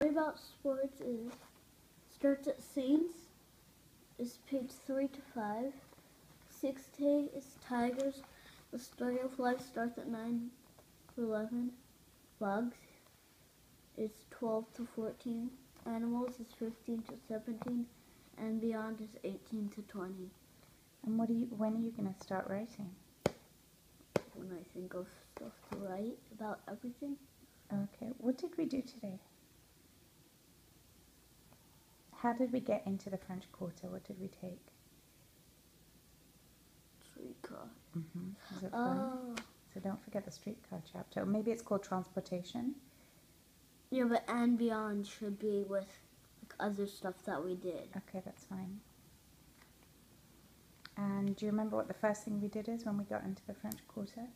story about sports is starts at Saints is page three to five. Six day is Tigers. The story of life starts at nine to eleven. Bugs is twelve to fourteen. Animals is fifteen to seventeen, and Beyond is eighteen to twenty. And what are you? When are you going to start writing? When I think of stuff to write about everything, Okay. What did we do today? How did we get into the French Quarter? What did we take? streetcar. Mm-hmm. Oh, So don't forget the streetcar chapter. Or maybe it's called transportation. yeah, but and Beyond should be with like other stuff that we did. Okay, that's fine. And do you remember what the first thing we did is when we got into the French Quarter?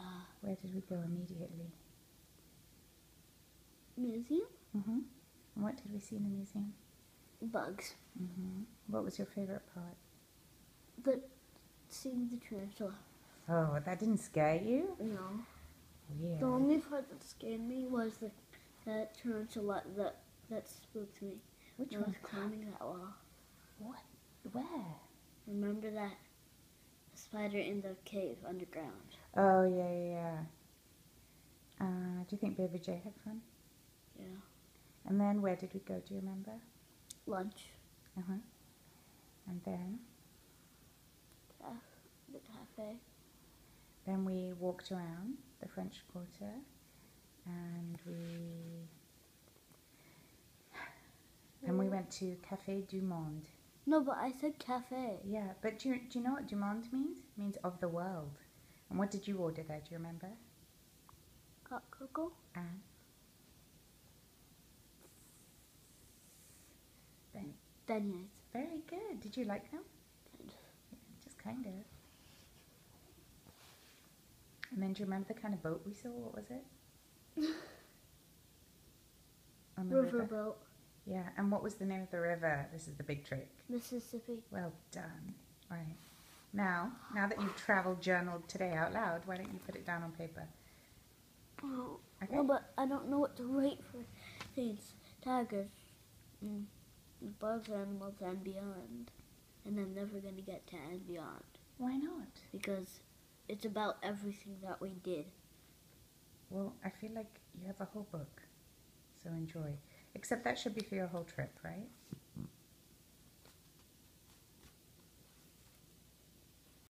Uh, Where did we go immediately? museum Mm-hmm. And what did we see in the museum? Bugs. Mm-hmm. What was your favorite part? The seeing the tarantula. Oh, that didn't scare you? No, Weird. the only part that scared me was the that tarantula that that spooked me. Which one? was climbing that wall. What? Where? Remember that spider in the cave underground? Oh, yeah, yeah, yeah. Uh, do you think Baby J had fun? Yeah. And then where did we go? Do you remember? Lunch. Uh huh. And then, The cafe. then we walked around the French Quarter, and we Then we went to Café du Monde. No, but I said cafe. Yeah, but do you, do you know what du monde means? It means of the world. And what did you order there? Do you remember? Hot cocoa. And Beignets. very good. Did you like them? Kind of. Just kind of. And then do you remember the kind of boat we saw? What was it? On the river. Riverboat. Yeah, and what was the name of the river? This is the big trick. Mississippi. Well done. Right. Now, now that you've traveled journaled today out loud, why don't you put it down on paper? Oh. Okay. No, but I don't know what to write for things. Tigers. Mm. Bugs, animals, and beyond. And I'm never going to get to and beyond. Why not? Because it's about everything that we did. Well, I feel like you have a whole book, so enjoy. Except that should be for your whole trip, right?